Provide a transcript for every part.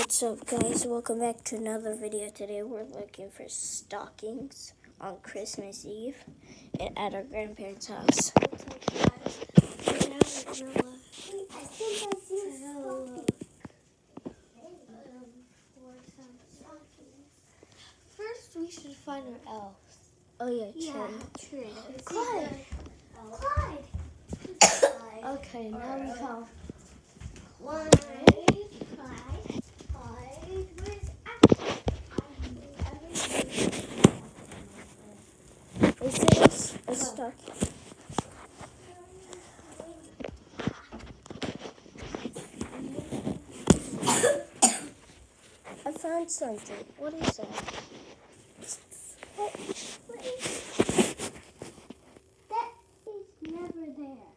What's up, guys? Welcome back to another video. Today we're looking for stockings on Christmas Eve and at our grandparents' house. First, we should find our elves. Oh yeah, Yeah, true. true. Clyde. Clyde. Okay, now we found. Clyde. Where's Is this a stocking? I found something. What is that? What? What is that? Is never there.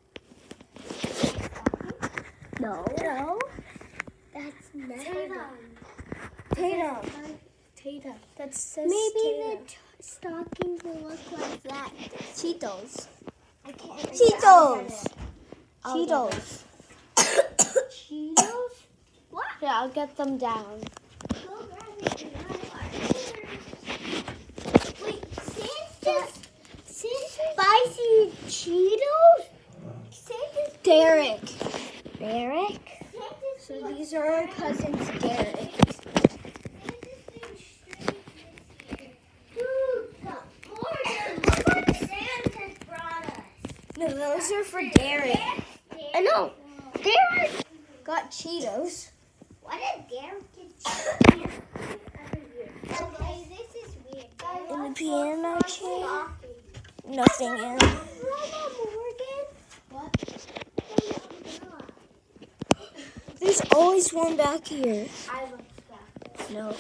No. No. That's never there. Tatum. Tatum. That says Maybe Tatum. the t- stockings will look like that. Cheetos. I can't. Cheetos. Cheetos. Cheetos? What? Yeah, I'll get them down. Wait, spicy Cheetos? Derek. Derek? So these are our cousins, Derek. No, those are for Derek. I know. Derek. Got Cheetos. What did Derek get? Okay, this is weird. In the piano chair. Nothing in. Grandma Morgan. What? There's always one back here. I look stuck. No.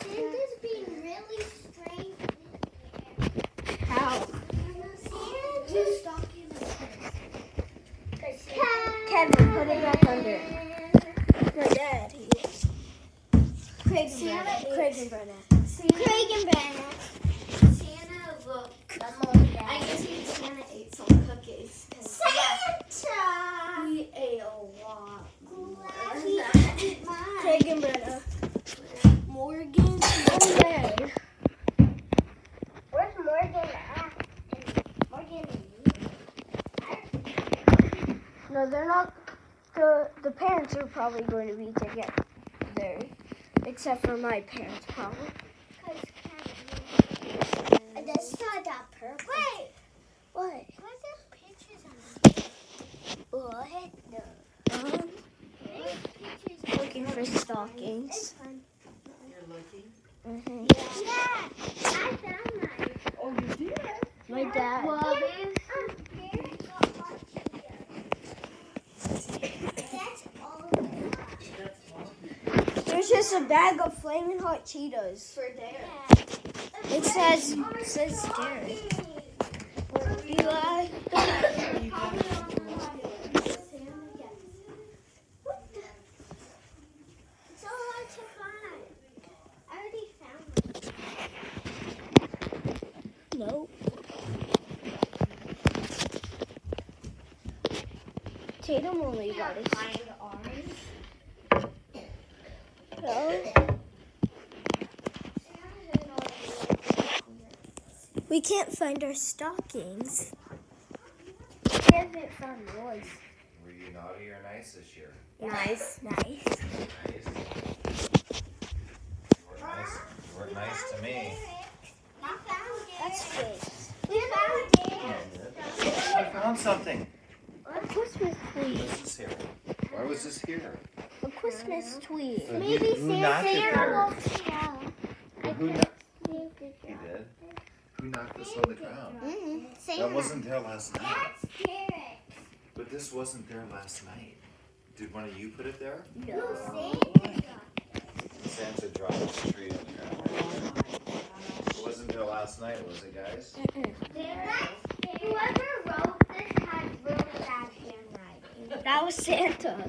Santa's being really strange. How? Kevin, put it back under. Your dad. Craig and Santa Brenna. Craig and Brenna. Craig and Brenna. Santa, look. I guess he Santa ate some cookies. Santa. He ate a lot. Glad he ate mine. Craig and Brenna. Morgan. Over. Where's Morgan at? Morgan No, they're not. The the parents are probably going to be together. Except for my parents, probably. I just saw that purple. Wait. What? What's the pictures on What? No. Um, pictures looking for stockings. It's fun. hmm Yeah, I found mine. Oh, you did? My dad. Well, there's um, there's a hot That's all we There's a bag of flaming hot Cheetos. For Derek. Yeah. It says it says Derek. Eli. It's so hard to find. I already found it. No. Tatum only got it. Find orange. No. We can't find our stockings. He hasn't found yours. Were you naughty or nice this year? Nice. Nice. Nice. You were nice. You were nice to me. We found it. That's fake. We found it. I found something. A Christmas tree. What's this here? Why was this here? A Christmas tree. Who- Maybe who knocked it Santa there? will tell. Who knocked? You did. Who knocked this on the ground? Mm-hmm. That wasn't there last night. That's Derek. But this wasn't there last night. Did one of you put it there? No, Santa. Santa dropped the tree on the ground. It wasn't there last night, was it, guys? That's Whoever wrote this had really bad handwriting. That was Santa.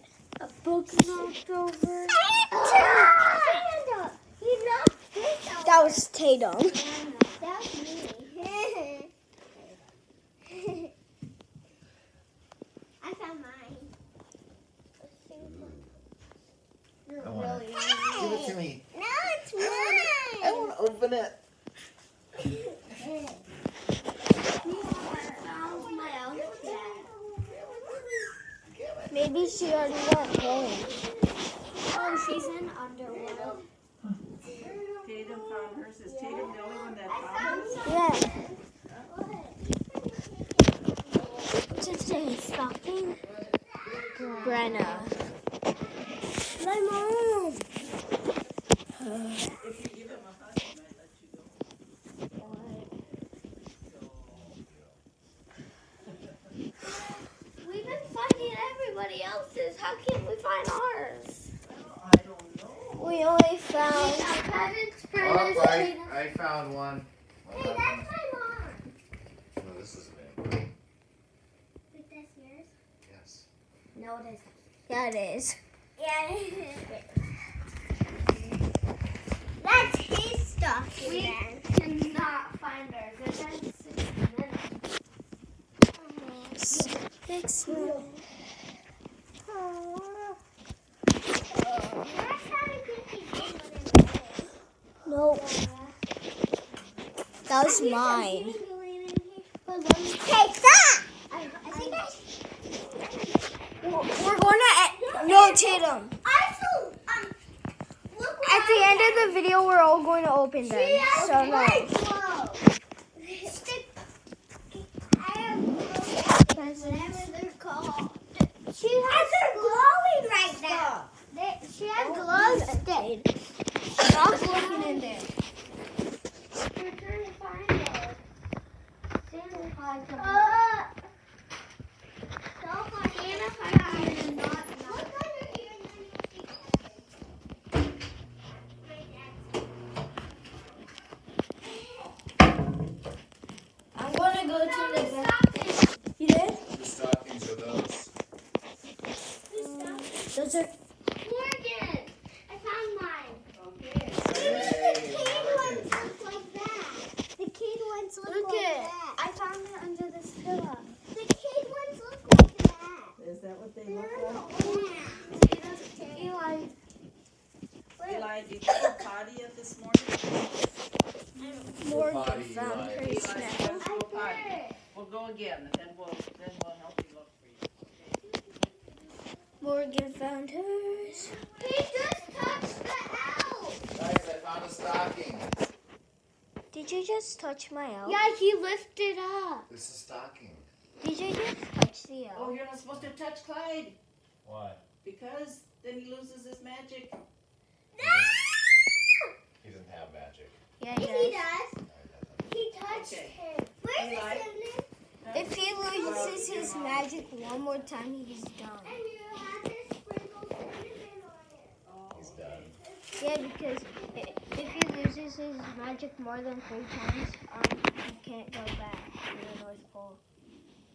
was Tatum. That was me. I found mine. I want it. Give it to me. No, it's mine. want to open it. found my outfit. Maybe she already went home. Oh, she's in underwear. Tatum found hers. Is Tatum the only one that found hers? Yeah. Just a stocking. Brenna. My mom. If you give him a hug, he might let you go. We've been finding everybody else's. How can't we find ours? I don't know. We only found. Kevin's Oh, I, I found one. Hey, that's my mom. No, this is me. Wait, that's yours? Yes. No, it isn't. Yeah, it is. Yeah, it is. That's his stocking we then. cannot find ours. It's been six minutes. Six minutes. A good Nope. Oh, That was mine. Hey, stop! We're going to. No, Tatum. Um, At the end of the video, we're all going to open them. So no. white glow. Stick. I have glow. Whatever they're called. She has they're glowing right now. They, she has glow stick. Stop looking in there. We're trying to find those. Santa Claus. Uh, don't find Santa Claus is not. Look under here and then you'll see. I'm going to go to the back. Stop it. You did? The stockings are those. Those are. Morgan, I found mine. Okay. Hey, ones Morgan. look like that. The kid ones look, Look like it. that. I found it under this pillow. The kid ones look like that. Is that what they No. look like? Eli. Eli, did you go potty at this morning? Morgan potty, found Eli. her Eli, snack. let's go potty. We'll go again, and then we'll, then we'll help you look for you. Morgan found hers. He just touched the owl. Guys, I found a stocking. Did you just touch my elf? Yeah, he lifted up. This is a stocking. Did you just touch the elf? Oh, you're not supposed to touch Clyde, Why? because then he loses his magic. He magic. Yeah, He he does. does. He touched Okay. him. Where's the Eli. cinnamon? If he loses his magic one more time, he's done. And you have to sprinkle cinnamon on it. He's done. Yeah, because if he loses his magic more than three times, um, he can't go back to the North Pole.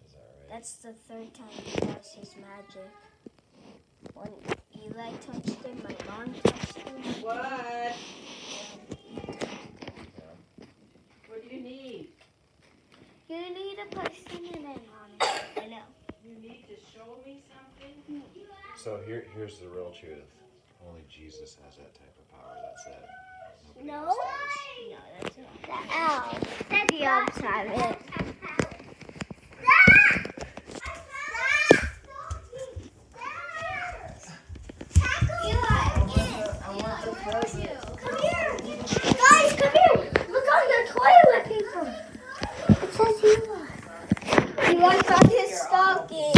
Is that right? That's the third time he lost his magic. When Eli touched him, my mom touched him. What? Yeah. What do you need? You need to put cinnamon on it. I know. You need to show me something? So here, here's the real truth. Only Jesus has that type of power. That's it. Nobody No. else. No, that's not. The owl. That's The elves have it. I want the present. Come here. Guys, come here. Look on the toilet paper. It says Eli. Eli found his stocking.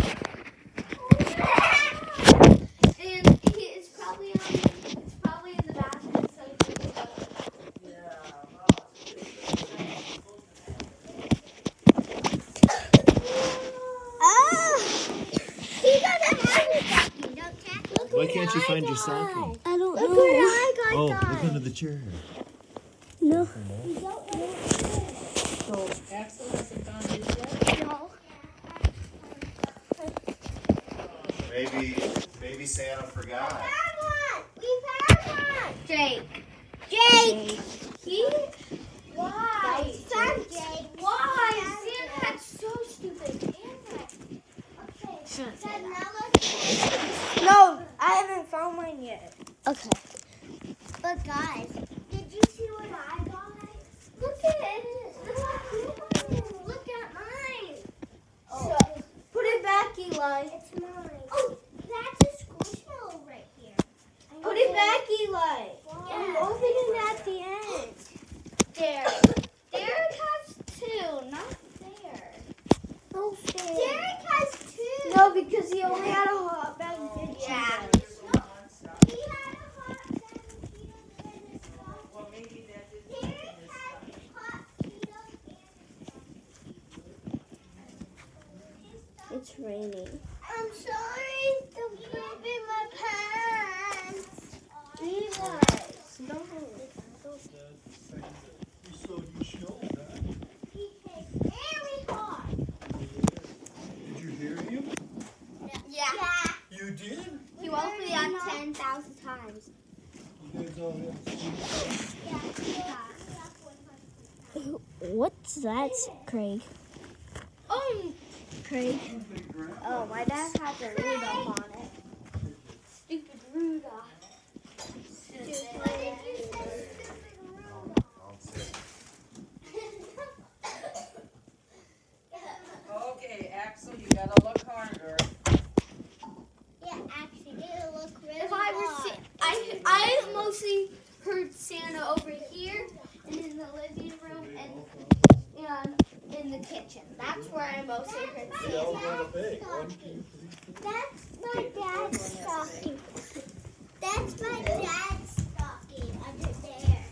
And he is probably on. It's probably in the bathroom. So Ah! he doesn't have stocking. Don't check. Look Why can't you find your got. stocking? I don't Look know. what I got. Oh, guys. look under the chair. No. So Axl hasn't found his yet? No. Maybe Santa forgot. found one. We found one. Jake. Jake. He. Why? Found Jake. Why? Santa had so stupid. Okay. So now let's. No, I haven't found mine yet. Okay. But guys, did you see what I got? Look at it. Look at mine. So, put it back, Eli. It's mine. Oh, that's a squishmallow right here. Put it back, Eli. Yeah. Open it at the end. There. Derek has two, not there. No fair. Derek has two. No, because he only had a hot bag. didn't he? Yeah. He had a hot bag of Cheetos and a straw. Well, maybe that didn't. Derek had hot Cheetos and It's raining. I'm sorry to poop in my pants. You guys. No. So you show that. He takes very hard. Did you hear him? Yeah. You did? He woke me up 10,000 times. You guys all have Yeah. What's that, Craig? Um, Craig. Oh, my dad has a Rudolph on it. stupid Rudolph. What did you say, stupid Rudolph? Don't say Okay, Axl, you gotta look harder. Yeah, actually, it'll look really If I were hard. Sa- I I mostly heard Santa over here and in the living room and and in the kitchen. That's where I mostly heard They all Santa. got a bag. One, two, three, four. That's my dad's stocking. That's my dad's stocking under there.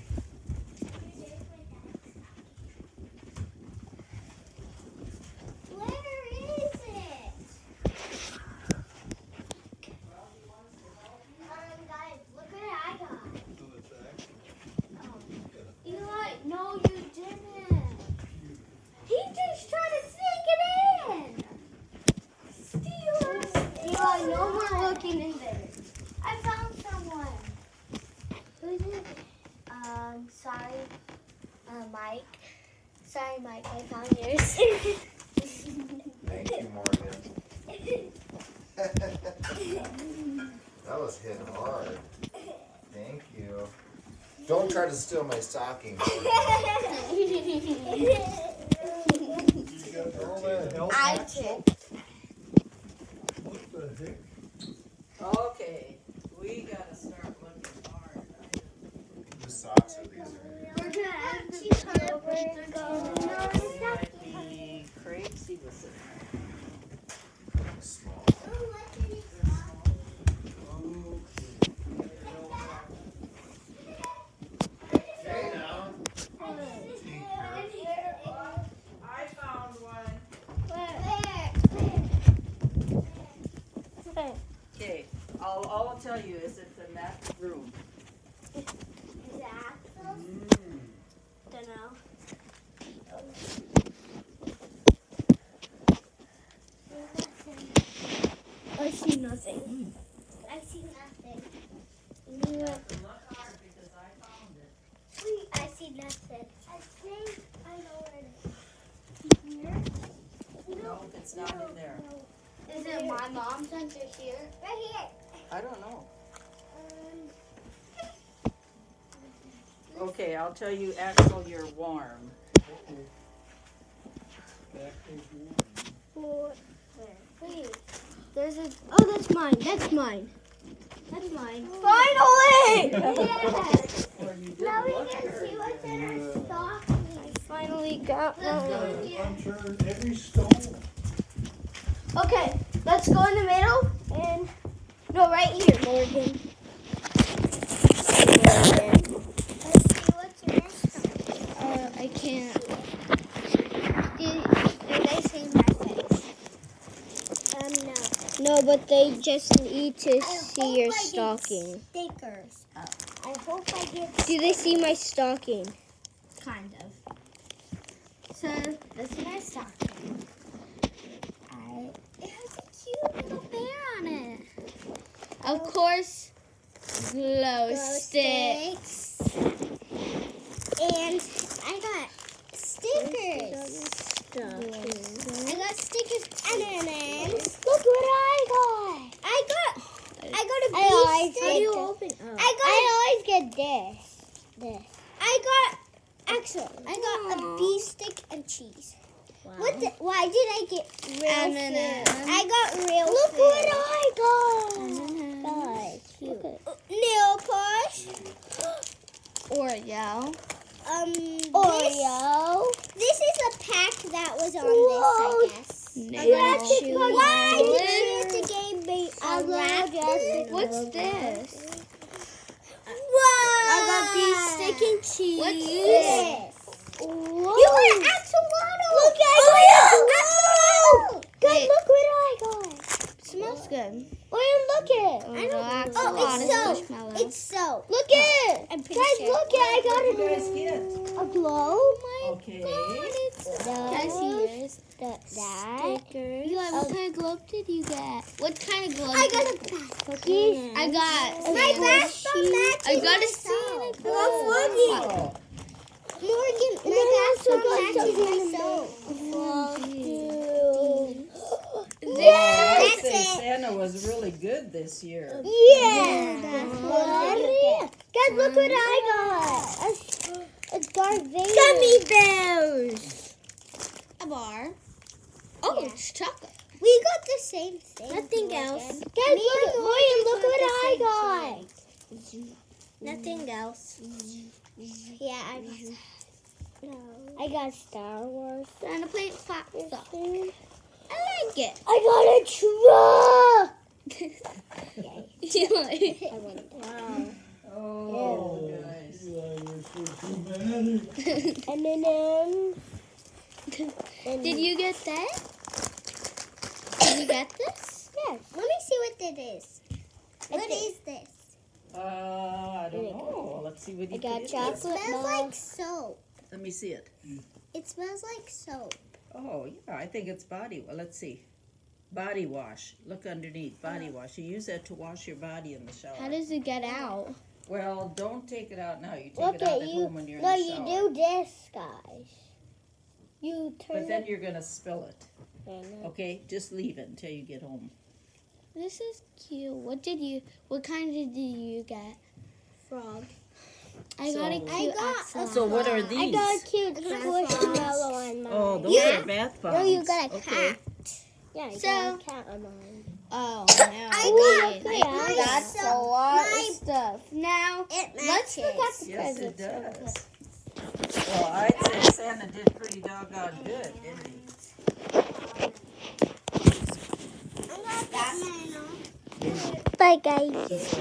Where is it? Um, guys, look what I got. So it's actually- Eli, no, you didn't. He just tried to sneak it in. Steal Eli, no more looking in there. I found someone. Who's it? Um, sorry, uh, Mike. Sorry, Mike, I found yours. Thank you, Morgan. that was hit hard. Thank you. Don't try to steal my stocking. Morgan. You got all that help? I Axl? did. What the heck? Okay, we gotta start looking hard. Whose socks are these? Are We're gonna end She this covered over. It might be Craig's, he was in there. these small? Hey now. I found one. Okay, all, all I'll tell you is it's in that room. Dunno. I see nothing. I see nothing. You have to look hard because I found it. Wait, I see nothing. I think I know where it is. Here? No, it's not in there. Is it my mom's under here? Right here. I don't know. Um, Okay, I'll tell you, Axl, you're warm. Back goes one. Wait. There's a. Oh, that's mine. That's mine. That's mine. Finally! yes. Well, you did Now we can see what's in Yeah. our stocking. Finally got Let's one. go. Unturned every stone. Okay, let's go in the middle and no, right here, Morgan. Let's see what's in our stocking. Uh, I can't. Do, do they see my face? Um, no. No, but they just need to I see your I stocking. Stickers. I hope I get Do they see my stocking? Kind of. So this is my stocking. I, it has a cute little bear on it. Of course, glow, glow sticks. sticks. And I got stickers. I got stickers and M&Ms. Look what I got. I got I got a I always bee How do you open up? I got I always get this. This. I got actually I got a bee stick and cheese. What the, why did I get real M&Ms. food? I got real Look food. what I got. Guys, cute. Nail polish. Oreo. Um, this, Oreo. this is a pack that was on Whoa. this, I guess. Why did Santa give me a wrap? What's this? Whoa! I got bee stick and cheese. What's this? Whoa. You got axolotl. Look at Oh, axolotl. Guys, look what I got. Smells good. Look it. I Oh, know it's soap. It's soap. Look it. Guys, sure. look it. I got What do you a, guys get? a glow. My Okay. God, it's Can I see yours? that. that. Stickers. Eli, what oh. kind of globe did you get? What kind of globe? I got a bath. Cookies. I got. My bath bomb matches I got a soap. Santa Oh, Morgan, And my I bath also bomb got matches something my soap. One, two. I'd That's say. Santa was really good this year. Yeah. that's what what Guys, look what I got. A, a Darth Vader. Gummy bears. A bar. Oh, Yeah. it's chocolate. We got the same thing. Nothing else. Guys, Me look, and William, look what the I same got. Nothing else. Yeah, I got that. No. I got Star Wars. And a plate of pop stuff. I I like it. I got a truck. Wow. Oh, nice. You're so dramatic. And then um, Did you get that? Did you get this? yes. Let me see what it is. What think- is this? Uh, I don't know. Let's see what I you got put It smells bar. like soap. Let me see it. It smells like soap. Oh, yeah, I think it's body. Well, let's see. Body wash. Look underneath. Body uh-huh. wash. You use that to wash your body in the shower. How does it get out? Well, don't take it out now. You take Look it out at at you. home when you're No, in the shower. No, you do this, guys. You turn But then it. you're gonna spill it. Okay, just leave it until you get home. This is cute. What did you? What kind did you get? Frog. I got a cute I got a axolotl. So what are these? I got a cute I got squishmallow on mine. Oh, those Yeah. are bath bombs. No, you got a okay. cat. Yeah, I So- got a cat on mine. Oh no! I got Wait, yeah, my that's a soap. lot my- of stuff. Now It let's look at matches. the Yes, it presents. does. Well, I'd say Santa did pretty doggone good, didn't he? I got that. Bye, guys.